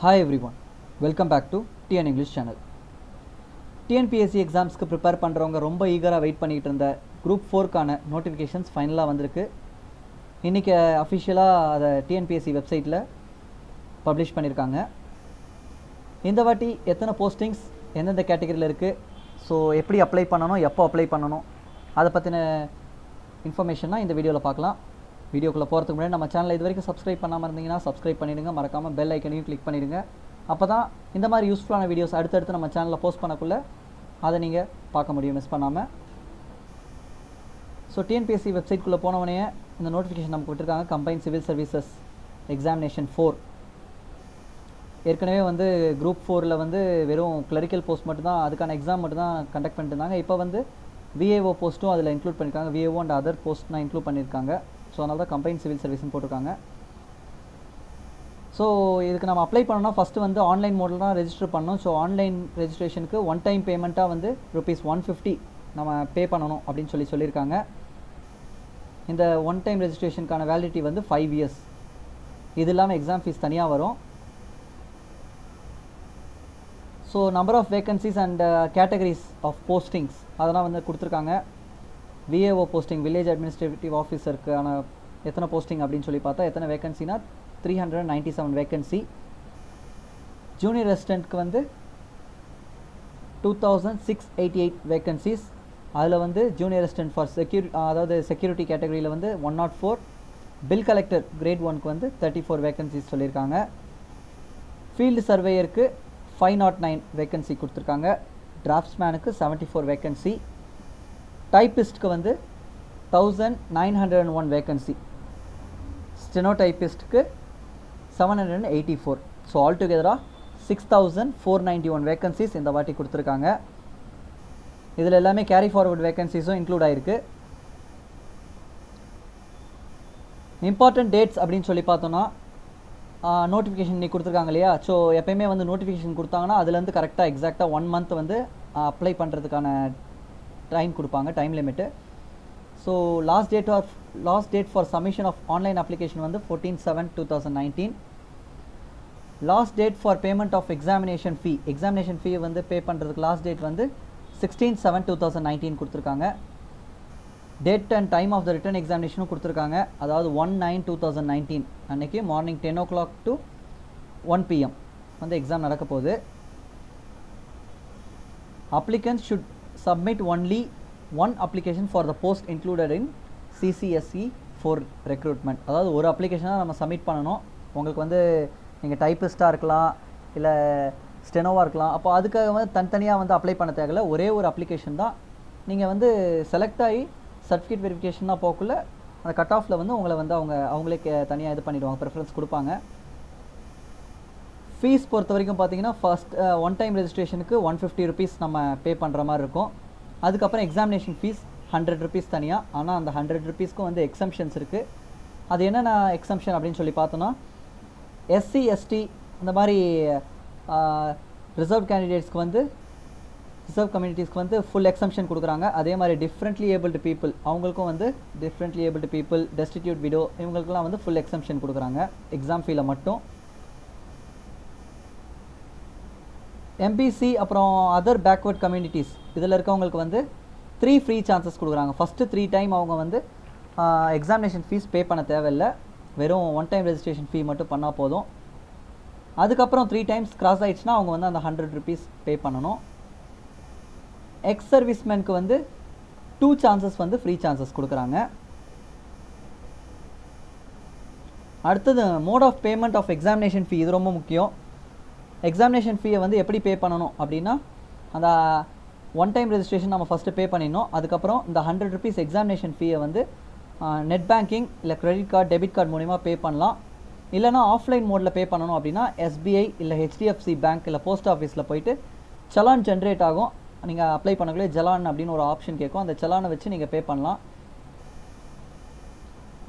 Hi everyone welcome back to TN English channel TNPSC எக்ஸாம்ஸ்க்கு prepare பண்ணுறவங்க ரொம்ப ஈகராக wait பண்ணிகிட்டு இருந்த குரூப் ஃபோர்க்கான நோட்டிஃபிகேஷன்ஸ் ஃபைனலாக வந்திருக்கு. இன்றைக்கி அஃபிஷியலாக அதை டிஎன்பிஎஸ்சி வெப்சைட்டில் பப்ளிஷ் பண்ணியிருக்காங்க இந்த வாட்டி எத்தனை போஸ்டிங்ஸ் எந்தெந்த கேட்டகரியில் இருக்குது ஸோ எப்படி அப்ளை பண்ணணும் எப்போ அப்ளை பண்ணணும் அதை பற்றின இன்ஃபர்மேஷனாக இந்த வீடியோவில் பார்க்கலாம். வீடியோக்குள்ளே போகிறதுக்கு முன்னாடி நம்ம சேனலை இது வரைக்கும் சப்ஸ்கிரைப் பண்ணாமல் இருந்தீங்கன்னா சப்ஸ்கிரைப் பண்ணிடுங்க. மறக்காமல் பெல் ஐக்கனையும் கிளிக் பண்ணிடுங்க. அப்போ தான் இந்த மாதிரி யூஸ்ஃபுல்லான வீடியோஸ் அடுத்தடுத்து நம்ம சேனலில் போஸ்ட் பண்ணக்குள்ளே அதை நீங்கள் பார்க்க முடியும். மிஸ் பண்ணாமல் ஸோ டிஎன்பிஎஸ்சி வெப்சைட்குள்ளே போனவனே இந்த நோட்டிஃபிகேஷன் நமக்கு விட்டுருக்காங்க. Combine civil services examination four ஏற்கனவே வந்து குரூப் ஃபோரில் வந்து வெறும் கிளரிக்கல் போஸ்ட் மட்டும்தான் அதுக்கான எக்ஸாம் மட்டும்தான் கண்டக்ட் பண்ணிட்டு இருந்தாங்க. இப்போ வந்து விஏஓ போஸ்ட்டும் அதில் இன்க்ளூட் பண்ணியிருக்காங்க விஏஓ அண்ட் அதர் போஸ்ட்லாம் இன்க்ளூட் பண்ணியிருக்காங்க ஸோ அதனால தான் கம்பைன் சிவில் சர்வீஸ்னு போட்டிருக்காங்க. ஸோ இதுக்கு நம்ம அப்ளை பண்ணோம்னா ஃபஸ்ட்டு வந்து ஆன்லைன் மோடில் தான் ரெஜிஸ்டர் பண்ணணும். ஸோ ஆன்லைன் ரெஜிஸ்ட்ரேஷனுக்கு ஒன் டைம் பேமெண்ட்டாக வந்து ருபீஸ் ஒன் ஃபிஃப்டி நம்ம பே பண்ணணும் அப்படின்னு சொல்லி சொல்லியிருக்காங்க. இந்த ஒன் டைம் ரெஜிஸ்ட்ரேஷனுக்கான வேலிடிட்டி வந்து ஃபைவ் இயர்ஸ் இது இல்லாமல் எக்ஸாம் ஃபீஸ் தனியாக வரும். So number of vacancies and categories of postings அதெல்லாம் வந்து கொடுத்துருக்காங்க. விஏஓ போஸ்டிங் வில்லேஜ் அட்மினிஸ்ட்ரேட்டிவ் ஆஃபீஸருக்கான எத்தனை போஸ்டிங் அப்படின்னு சொல்லி பார்த்தா எத்தனை வேகன்சினா three hundred ninety seven vacancy junior ரெசிடென்ட்க்கு வந்து two thousand six eighty eight vacancies அதில் வந்து ஜூனியர் ரெசிடென்ட் ஃபார் செக்யூரி அதாவது செக்யூரிட்டி கேட்டகரியில் வந்து one naught four bill collector grade ஒன்க்கு வந்து தேர்ட்டி ஃபோர் வேகன்சிஸ் சொல்லியிருக்காங்க. ஃபீல்டு சர்வேயருக்கு ஃபைவ் நாட் நைன் வேகன்சி கொடுத்துருக்காங்க. டிராஃப்ட்ஸ்மேனுக்கு செவன்ட்டி ஃபோர் வேகன்சி டைப்பிஸ்ட்க்கு வந்து thousand nine hundred and one vacancy steno டைப்பிஸ்ட்டுக்கு seven hundred and eighty four so all டுகெதராக six thousand four ninety one vacancies இந்த வாட்டி கொடுத்துருக்காங்க. இதில் எல்லாமே கேரி ஃபார்வர்ட் வேகன்சிஸும் இன்க்ளூட் ஆகிருக்கு இம்பார்ட்டன்ட் டேட்ஸ் அப்படின்னு சொல்லி பார்த்தோன்னா நோட்டிஃபிகேஷன் நீ கொடுத்துருக்காங்க இல்லையா? ஸோ எப்பயுமே வந்து நோட்டிஃபிகேஷன் கொடுத்தாங்கன்னா அதுலேருந்து கரெக்டாக எக்ஸாக்டாக ஒன் மந்த் வந்து அப்ளை பண்ணுறதுக்கான டைம் கொடுப்பாங்க time limit so last date of last date for submission of online application வந்து fourteen seven two thousand nineteen last date for payment of examination fee examination fee வந்து pay பண்ணுறதுக்கு last date வந்து sixteen seven two thousand nineteen கொடுத்துருக்காங்க. Date and time of the written எக்ஸாமினேஷனும் கொடுத்துருக்காங்க. அதாவது one nine two thousand nineteen அன்றைக்கி morning ten o'clock to one PM வந்து exam நடக்க போகுது applicants should submit only one application for the post included in CCSC four recruitment அதாவது ஒரு அப்ளிகேஷனாக நம்ம submit பண்ணணும். உங்களுக்கு வந்து நீங்கள் டைப்பிஸ்ட்டாக இருக்கலாம் இல்லை ஸ்டெனோவாக இருக்கலாம். அப்போ அதுக்காக வந்து தனித்தனியாக வந்து அப்ளை பண்ண தேவையில்ல. ஒரே ஒரு அப்ளிகேஷன் தான். நீங்கள் வந்து செலக்ட் ஆகி சர்டிஃபிகேட் வெரிஃபிகேஷனாக போகக்குள்ள அந்த கட் ஆஃபில் வந்து உங்களை வந்து அவங்க அவங்களே தனியாக இது பண்ணிவிடுவாங்க ப்ரிஃபரன்ஸ் கொடுப்பாங்க. ஃபீஸ் பொறுத்த வரைக்கும் பார்த்தீங்கன்னா ஃபஸ்ட் ஒன் டைம் ரெஜிஸ்ட்ரேஷனுக்கு ஒன் ஃபிஃப்டி ருபீஸ் நம்ம பே பண்ணுற மாதிரி இருக்கும். அதுக்கப்புறம் எக்ஸாமினேஷன் ஃபீஸ் ஹண்ட்ரட் ருபீஸ் தனியாக ஆனால் அந்த ஹண்ட்ரட் ருபீஸ்க்கும் வந்து எக்ஸம்ஷன்ஸ் இருக்குது அது என்னென்ன எக்ஸம்ஷன் அப்படின்னு சொல்லி பார்த்தோன்னா எஸ்சி எஸ்டி இந்த மாதிரி uh, ரிசர்வ் கேண்டிடேட்ஸ்க்கு வந்து ரிசர்வ் கம்யூனிட்டிஸ்க்கு வந்து ஃபுல் எக்ஸம்ஷன் கொடுக்குறாங்க. அதே மாதிரி டிஃப்ரெண்ட்லி ஏபிள்டு பீப்புள் அவங்களுக்கும் வந்து differently abled people destitute widow இவங்களுக்குலாம் வந்து ஃபுல் எக்ஸம்ஷன் கொடுக்குறாங்க. எக்ஸாம் ஃபீல மட்டும். எம்பிசி அப்புறம் அதர் பேக்வர்ட் கம்யூனிட்டிஸ் இதில் இருக்கவங்களுக்கு வந்து த்ரீ ஃப்ரீ சான்சஸ் கொடுக்குறாங்க. ஃபஸ்ட்டு த்ரீ டைம் அவங்க வந்து எக்ஸாமினேஷன் ஃபீஸ் பே பண்ண தேவையில்லை. வெறும் ஒன் டைம் ரெஜிஸ்ட்ரேஷன் ஃபீ மட்டும் பண்ணால் போதும். அதுக்கப்புறம் த்ரீ டைம்ஸ் கிராஸ் ஆகிடுச்சுன்னா அவங்க வந்து அந்த ஹண்ட்ரட் ருபீஸ் பே பண்ணணும். எக்ஸ் சர்வீஸ்மேனுக்கு வந்து டூ சான்சஸ் வந்து ஃப்ரீ சான்சஸ் கொடுக்குறாங்க. அடுத்தது mode of payment of examination fee இது ரொம்ப முக்கியம். எக்ஸாமினேஷன் ஃபீயை வந்து எப்படி பே பண்ணணும் அப்படின்னா அந்த ஒன் டைம் ரெஜிஸ்ட்ரேஷன் நம்ம ஃபஸ்ட்டு பே பண்ணிடணும். அதுக்கப்புறம் இந்த ஹண்ட்ரட் ருபீஸ் எக்ஸாமினேஷன் ஃபீயை வந்து நெட் பேங்கிங் இல்லை கிரெடிட் கார்டு டெபிட் கார்டு மூலிமா பே பண்ணலாம். இல்லைனா ஆஃப்லைன் மோடில் பே பண்ணணும் அப்படின்னா எஸ்பிஐ இல்லை ஹெச்டிஎஃப்சி பேங்க் இல்லை போஸ்ட் ஆஃபீஸில் போயிட்டு சலான் ஜென்ரேட் ஆகும். நீங்கள் அப்ளை பண்ணக்குள்ளே ஜலான் அப்படின்னு ஒரு ஆப்ஷன் கேட்கும். அந்த சலானை வச்சு நீங்கள் பே பண்ணலாம்.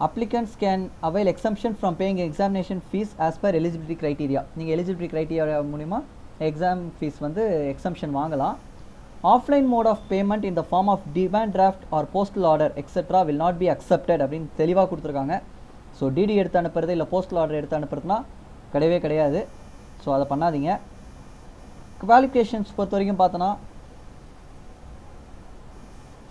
Applicants can avail exemption from paying examination fees as per eligibility criteria நீங்கள் எலிஜிபிலிட்டி க்ரைட்டீரியா மூலிமா எக்ஸாம் ஃபீஸ் வந்து எக்ஸம்ஷன் வாங்கலாம். ஆஃப்லைன் மோட் ஆஃப் பேமெண்ட் இந்த form of demand draft or postal order etcetera will not be accepted அப்படின்னு தெளிவாக கொடுத்துருக்காங்க. So DD எடுத்து அனுப்புறது இல்லை போஸ்டல் ஆர்டர் எடுத்து அனுப்புறதுனா கிடையவே கிடையாது. ஸோ அதை பண்ணாதீங்க. குவாலிஃபிகேஷன்ஸ் பொறுத்த வரைக்கும் பார்த்தோன்னா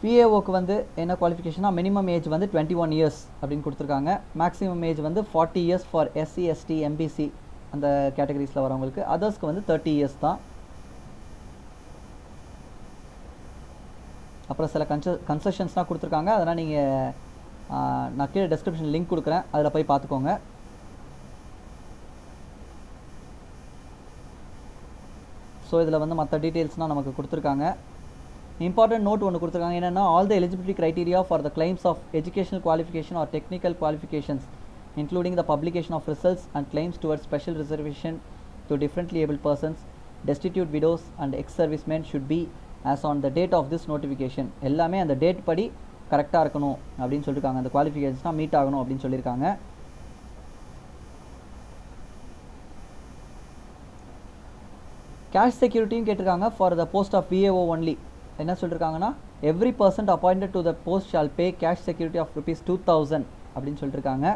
பிஏஓக்கு வந்து என்ன குவாலிஃபிகேஷனா மினிமம் ஏஜ் வந்து டுவெண்ட்டி ஒன் இயர்ஸ் அப்படின்னு கொடுத்துருக்காங்க. மேக்ஸிமம் ஏஜ் வந்து forty years for SC ST MBC அந்த கேட்டகரிஸில் வரவங்களுக்கு. அதர்ஸ்க்கு வந்து தேர்ட்டி இயர்ஸ் தான். அப்புறம் சில கன்ச கன்செஷன்ஸ்லாம் கொடுத்துருக்காங்க. அதெல்லாம் நீங்கள் நான் கீழே டெஸ்கிரிப்ஷன் லிங்க் கொடுக்குறேன். அதில் போய் பார்த்துக்கோங்க. ஸோ இதில் வந்து மற்ற டீட்டெயில்ஸ்லாம் நமக்கு கொடுத்துருக்காங்க. இம்பார்ட்டன்ட் நோட் ஒன்று கொடுத்துருக்காங்க. என்னென்னா all the eligibility criteria for the claims of educational qualification or technical qualifications including the publication of results and claims towards special reservation to differently able persons destitute widows and ex service man should be as on the date of this notification எல்லாமே அந்த date படி கரெக்டாக இருக்கணும் அப்படின்னு சொல்லியிருக்காங்க அந்த குவாலிஃபிகேஷன்ஸ்லாம் meet ஆகணும் அப்படின்னு சொல்லியிருக்காங்க கேஷ் செக்யூரிட்டியும் கேட்டிருக்காங்க. For the post of VAO only என்ன சொல்லியிருக்காங்கன்னா every person appointed to the post shall pay cash security of rupees two thousand அப்படின்னு சொல்லியிருக்காங்க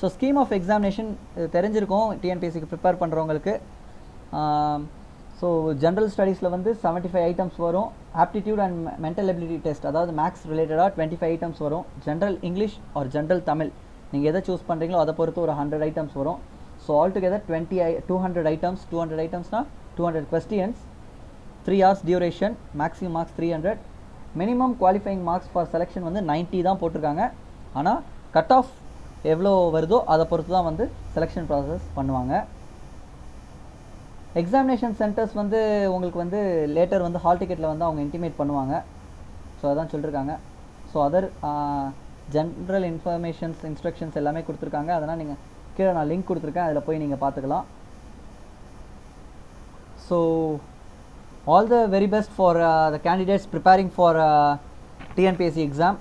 ஸோ ஸ்கீம் ஆஃப் எக்ஸாமினேஷன் தெரிஞ்சிருக்கும் டிஎன்பிஎஸ்சிக்கு ப்ரிப்பேர் பண்ணுறவங்களுக்கு ஸோ ஜென்ரல் ஸ்டடீஸில் வந்து செவன்ட்டி ஃபைவ் ஐட்டம்ஸ் வரும் aptitude and mental ability test அதாவது மேக்ஸ் ரிலேட்டடாக டுவெண்ட்டி ஃபைவ் ஐட்டம்ஸ் வரும். General English or general Tamil நீங்கள் எதை சூஸ் பண்ணுறீங்களோ அதை பொறுத்து ஒரு ஹண்ட்ரட் ஐட்டம்ஸ் வரும். So all twenty I two hundred items two hundred ஐட்டம்ஸ்னா two hundred questions three hours duration maximum marks three hundred minimum qualifying marks for selection வந்து 90 தான் போட்டிருக்காங்க. ஆனால் கட் ஆஃப் எவ்வளோ வருதோ அதை பொறுத்து தான் வந்து செலெக்ஷன் ப்ராசஸ் பண்ணுவாங்க. எக்ஸாமினேஷன் சென்டர்ஸ் வந்து உங்களுக்கு வந்து லேட்டர் வந்து ஹால் டிக்கெட்டில் வந்து அவங்க இன்டிமேட் பண்ணுவாங்க. ஸோ அதான் சொல்லியிருக்காங்க so other general informations instructions எல்லாமே கொடுத்துருக்காங்க. அதனால் நீங்கள் கீழே நான் லிங்க் கொடுத்துருக்கேன் அதில் போய் நீங்கள் பார்த்துக்கலாம். So all the very best for the candidates preparing for TNPSC exam